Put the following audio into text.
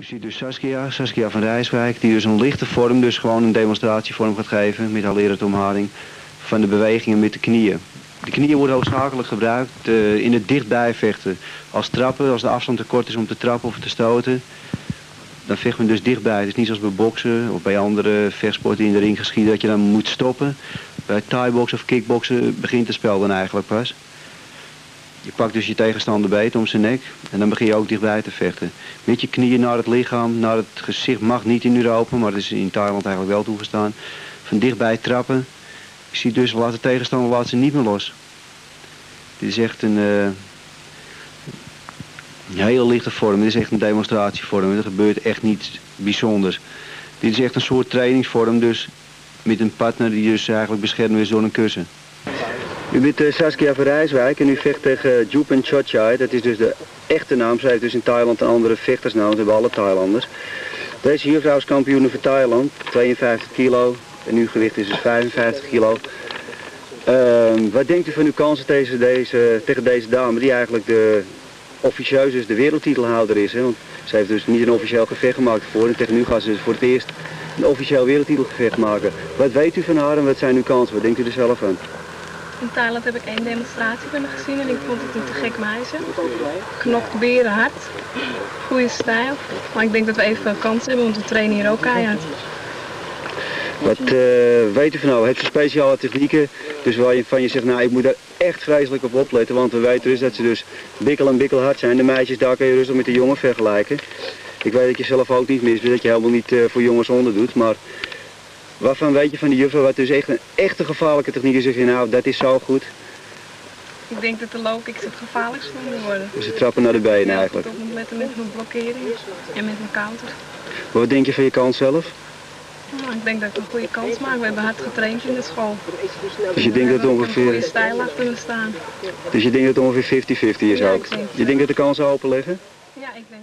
U ziet dus Saskia, Saskia van Rijswijk, die dus een lichte vorm, dus gewoon een demonstratievorm gaat geven met hallerend omharing van de bewegingen met de knieën. De knieën worden hoofdzakelijk gebruikt eh, in het dichtbij vechten. Als trappen, als de afstand te kort is om te trappen of te stoten, dan vecht men dus dichtbij. Het is niet zoals bij boksen of bij andere vechtsporten in de ring geschieden dat je dan moet stoppen. Bij thai-boksen of kickboksen begint het spel dan eigenlijk pas. Je pakt dus je tegenstander beet om zijn nek en dan begin je ook dichtbij te vechten. Met je knieën naar het lichaam, naar het gezicht mag niet in Europa, maar dat is in Thailand eigenlijk wel toegestaan. Van dichtbij trappen. Je ziet dus, laat de tegenstander laat ze niet meer los. Dit is echt een, uh, een hele lichte vorm, dit is echt een demonstratievorm. Er gebeurt echt niets bijzonders. Dit is echt een soort trainingsvorm dus met een partner die dus eigenlijk beschermd is door een kussen. U bent uh, Saskia van Rijswijk en u vecht tegen Jupen Chotchai. Dat is dus de echte naam. Zij heeft dus in Thailand een andere vechtersnaam. Dat hebben alle Thailanders. Deze juffrouw is kampioen van Thailand. 52 kilo. En uw gewicht is dus 55 kilo. Uh, wat denkt u van uw kansen tegen deze, deze dame die eigenlijk de officieus is de wereldtitelhouder is? Hè? Ze heeft dus niet een officieel gevecht gemaakt voor. En tegen nu gaat ze dus voor het eerst een officieel wereldtitelgevecht maken. Wat weet u van haar en wat zijn uw kansen? Wat denkt u er zelf van? In Thailand heb ik één demonstratie haar gezien en ik vond het een te gek meisje. Knokt beren hard, goede stijl. Maar ik denk dat we even kans hebben, want we trainen hier ook keihard. Wat uh, u van nou? Heeft ze speciale technieken? Dus waar je van je zegt, nou ik moet daar echt vreselijk op opletten. Want we weten dus dat ze dus bikkel en bikkel hard zijn. De meisjes, daar kun je rustig met de jongen vergelijken. Ik weet dat je zelf ook niet mis, dat je helemaal niet uh, voor jongens onder doet. Maar Waarvan weet je van die juffrouw wat dus echt een echte gevaarlijke techniek is? Zeg je nou, dat is zo goed. Ik denk dat de low kicks het gevaarlijkste moeten worden. Dus ze trappen naar de benen ja, eigenlijk? Ja, moet letten met mijn blokkering en met mijn counter. Maar wat denk je van je kans zelf? Nou, ik denk dat ik een goede kans maak. We hebben hard getraind in de school. Dus je denkt dat het ongeveer... een goede stijl achter me staan. Dus je denkt dat het ongeveer 50-50 is ja, ook? Je denkt dat de kansen open liggen? Ja, ik denk